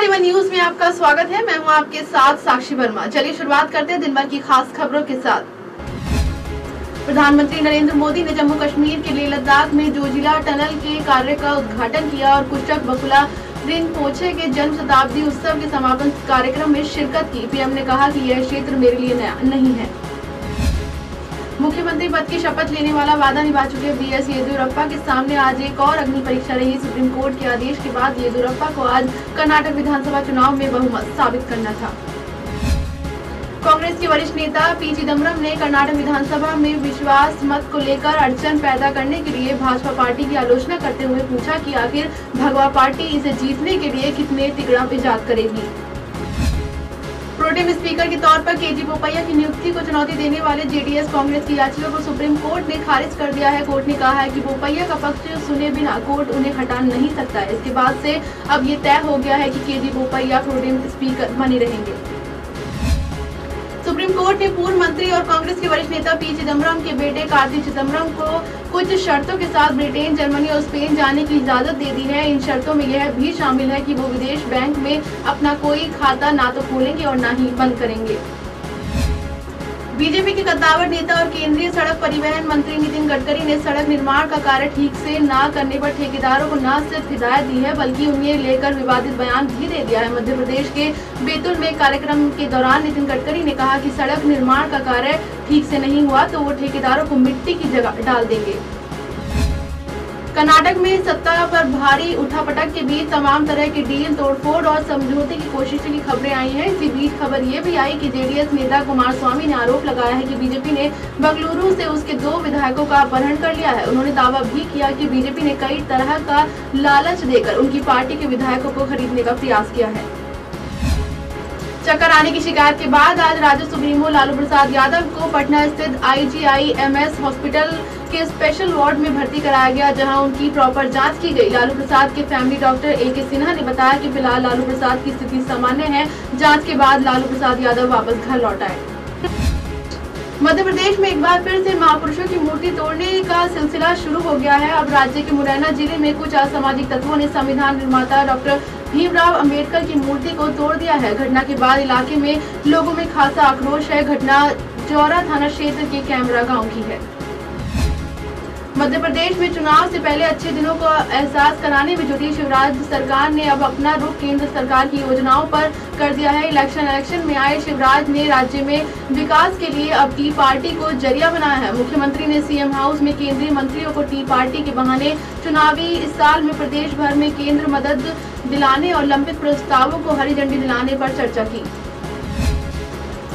स्वागत है। मैं हूँ आपके साथ साक्षी वर्मा। चलिए शुरुआत करते हैं दिन भर की खास खबरों के साथ। प्रधानमंत्री नरेंद्र मोदी ने जम्मू कश्मीर के लिए लद्दाख में जोजिला टनल के कार्य का उद्घाटन किया और कुशक बकुला पोछे के जन्म शताब्दी उत्सव के समापन कार्यक्रम में शिरकत की। पीएम ने कहा कि यह क्षेत्र मेरे लिए नया नहीं है। मुख्यमंत्री पद की शपथ लेने वाला वादा निभा चुके बी एस येदियुरप्पा के सामने आज एक और अग्नि परीक्षा रही। सुप्रीम कोर्ट के आदेश के बाद येदियुरप्पा को आज कर्नाटक विधानसभा चुनाव में बहुमत साबित करना था। कांग्रेस के वरिष्ठ नेता पी चिदम्बरम ने कर्नाटक विधानसभा में विश्वास मत को लेकर अड़चन पैदा करने के लिए भाजपा पार्टी की आलोचना करते हुए पूछा कि आखिर भगवा पार्टी इसे जीतने के लिए कितने तिगड़ा इजाद करेगी। प्रोटेम स्पीकर के तौर पर केजी बोपैया की नियुक्ति को चुनौती देने वाले जेडीएस कांग्रेस की याचिका को सुप्रीम कोर्ट ने खारिज कर दिया है। कोर्ट ने कहा है कि बोपैया का पक्ष सुने बिना कोर्ट उन्हें हटा नहीं सकता। इसके बाद से अब ये तय हो गया है कि केजी बोपैया प्रोटेम स्पीकर बने रहेंगे। सुप्रीम कोर्ट ने पूर्व मंत्री और कांग्रेस के वरिष्ठ नेता पी चिदम्बरम के बेटे कार्तिक चिदम्बरम को कुछ शर्तों के साथ ब्रिटेन, जर्मनी और स्पेन जाने की इजाज़त दे दी है। इन शर्तों में यह भी शामिल है कि वो विदेश बैंक में अपना कोई खाता ना तो खोलेंगे और ना ही बंद करेंगे। बीजेपी के कद्दावर नेता और केंद्रीय सड़क परिवहन मंत्री नितिन गडकरी ने सड़क निर्माण का कार्य ठीक से न करने पर ठेकेदारों को न सिर्फ़ हिदायत दी है, बल्कि उन्हें लेकर विवादित बयान भी दे दिया है। मध्य प्रदेश के बेतुल में कार्यक्रम के दौरान नितिन गडकरी ने कहा कि सड़क निर्माण का कार्य ठीक से नहीं हुआ तो वो ठेकेदारों को मिट्टी की जगह डाल देंगे। कर्नाटक में सत्ता पर भारी उठापटक के बीच तमाम तरह के डील, तोड़फोड़ और समझौते की कोशिशों की खबरें आई हैं। इसी बीच खबर ये भी आई कि जेडीएस नेता कुमार स्वामी ने आरोप लगाया है कि बीजेपी ने बंगलुरु से उसके दो विधायकों का अपहरण कर लिया है। उन्होंने दावा भी किया कि बीजेपी ने कई तरह का लालच देकर उनकी पार्टी के विधायकों को खरीदने का प्रयास किया है। चक्कर आने की शिकायत के बाद आज राज्य सुप्रीमो लालू प्रसाद यादव को पटना स्थित आईजीआईएमएस हॉस्पिटल के स्पेशल वार्ड में भर्ती कराया गया, जहाँ उनकी प्रॉपर जाँच की गई। लालू प्रसाद के फैमिली डॉक्टर ए के सिन्हा ने बताया कि फ़िलहाल लालू प्रसाद की स्थिति सामान्य है। जाँच के बाद लालू प्रसाद यादव वापस घर लौट आए। मध्य प्रदेश में एक बार फिर से महापुरुषों की मूर्ति तोड़ने का सिलसिला शुरू हो गया है। अब राज्य के मुरैना ज़िले में कुछ असामाजिक तत्वों ने संविधान निर्माता डॉक्टर भीमराव अंबेडकर की मूर्ति को तोड़ दिया है। घटना के बाद इलाके में लोगों में खासा आक्रोश है। घटना चौरा थाना क्षेत्र के कैमरा गाँव की है। मध्य प्रदेश में चुनाव से पहले अच्छे दिनों को एहसास कराने में जुटी शिवराज सरकार ने अब अपना रुख केंद्र सरकार की योजनाओं पर कर दिया है। इलेक्शन इलेक्शन में आए शिवराज ने राज्य में विकास के लिए अब टी पार्टी को ज़रिया बनाया है। मुख्यमंत्री ने सीएम हाउस में केंद्रीय मंत्रियों को टी पार्टी के बहाने चुनावी इस साल में प्रदेश भर में केंद्र मदद दिलाने और लंबित प्रस्तावों को हरी झंडी दिलाने पर चर्चा की।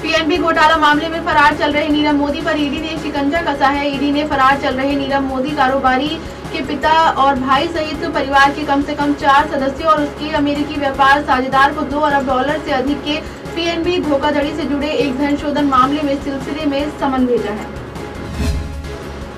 पीएनबी घोटाला मामले में फरार चल रहे नीरव मोदी पर ईडी ने शिकंजा कसा है? ईडी ने फरार चल रहे नीरव मोदी कारोबारी के पिता और भाई सहित परिवार के कम से कम चार सदस्यों और उसके अमेरिकी व्यापार साझेदार को दो अरब डॉलर से अधिक के पीएनबी धोखाधड़ी से जुड़े एक धन शोधन मामले में सिलसिले में समन भेजा है।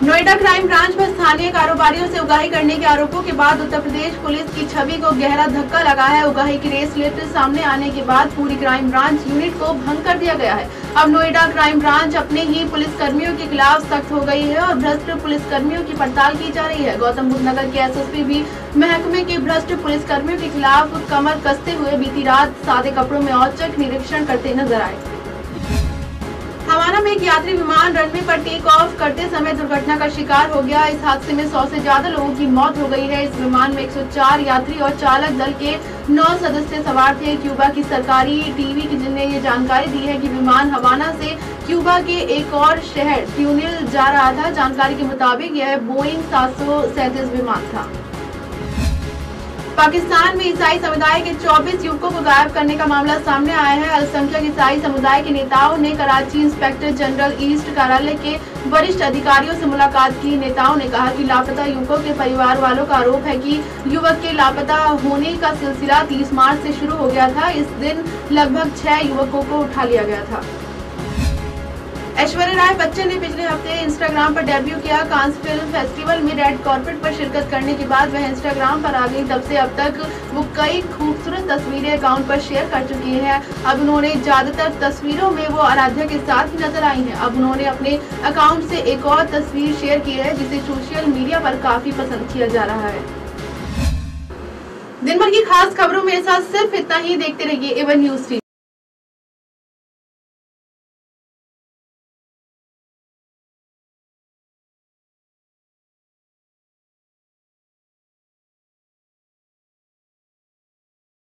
नोएडा क्राइम ब्रांच में स्थानीय कारोबारियों से उगाही करने के आरोपों के बाद उत्तर प्रदेश पुलिस की छवि को गहरा धक्का लगा है। उगाही की रेस लिस्ट सामने आने के बाद पूरी क्राइम ब्रांच यूनिट को भंग कर दिया गया है। अब नोएडा क्राइम ब्रांच अपने ही पुलिस कर्मियों के खिलाफ सख्त हो गई है और भ्रष्ट पुलिस कर्मियों की पड़ताल की जा रही है। गौतम बुद्ध नगर के एसएसपी भी महकमे के भ्रष्ट पुलिस कर्मियों के खिलाफ कमर कसते हुए बीती रात सादे कपड़ों में औचक निरीक्षण करते नज़र आए। हवाना में एक यात्री विमान रनवे पर टेक ऑफ़ करते समय दुर्घटना का शिकार हो गया। इस हादसे में सौ से ज़्यादा लोगों की मौत हो गई है। इस विमान में 104 यात्री और चालक दल के नौ सदस्य सवार थे। क्यूबा की सरकारी टीवी की जिनने ये जानकारी दी है कि विमान हवाना से क्यूबा के एक और शहर ट्यूनिल जा रहा था। जानकारी के मुताबिक यह बोइंग सात सौ सैंतीस विमान था। पाकिस्तान में ईसाई समुदाय के 24 युवकों को गायब करने का मामला सामने आया है। अल्पसंख्यक ईसाई समुदाय के नेताओं ने कराची इंस्पेक्टर जनरल ईस्ट कार्यालय के वरिष्ठ अधिकारियों से मुलाकात की। नेताओं ने कहा कि लापता युवकों के परिवार वालों का आरोप है कि युवक के लापता होने का सिलसिला 30 मार्च से शुरू हो गया था। इस दिन लगभग छह युवकों को उठा लिया गया था। ऐश्वर्या राय बच्चन ने पिछले हफ़्ते इंस्टाग्राम पर डेब्यू किया कांस फ़िल्म फेस्टिवल में रेड कॉर्पेट पर शिरकत करने के बाद वह इंस्टाग्राम पर आ गई। तब से अब तक वो कई खूबसूरत तस्वीरें अकाउंट पर शेयर कर चुकी है। अब उन्होंने ज़्यादातर तस्वीरों में वो आराध्या के साथ नज़र आई है। अब उन्होंने अपने अकाउंट से एक और तस्वीर शेयर की है, जिसे सोशल मीडिया पर काफ़ी पसंद किया जा रहा है। दिन भर की खास खबरों में साथ सिर्फ़ इतना ही। देखते रहिए एवन न्यूज़